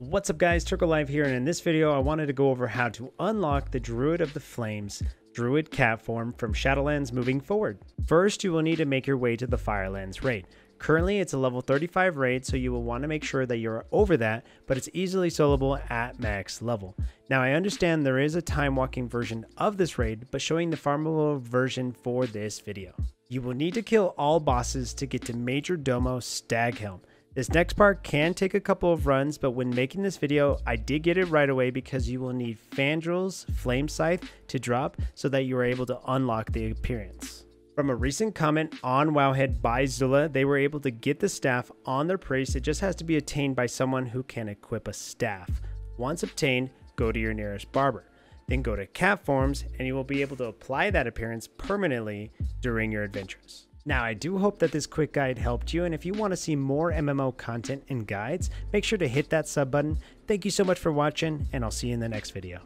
What's up guys, TergoLive here, and in this video I wanted to go over how to unlock the Druid of the Flames Druid cat form from Shadowlands moving forward. First, you will need to make your way to the Firelands raid. Currently, it's a level 35 raid, so you will want to make sure that you're over that, but it's easily soloable at max level. Now, I understand there is a time walking version of this raid, but showing the farmable version for this video. You will need to kill all bosses to get to Majordomo Staghelm. This next part can take a couple of runs, but when making this video, I did get it right away because you will need Fandral's Flamescythe to drop so that you are able to unlock the appearance. From a recent comment on Wowhead by Xula, they were able to get the staff on their priest. It just has to be attained by someone who can equip a staff. Once obtained, go to your nearest barber. Then go to cat forms and you will be able to apply that appearance permanently during your adventures. Now, I do hope that this quick guide helped you, and if you want to see more MMO content and guides, make sure to hit that sub button. Thank you so much for watching, and I'll see you in the next video.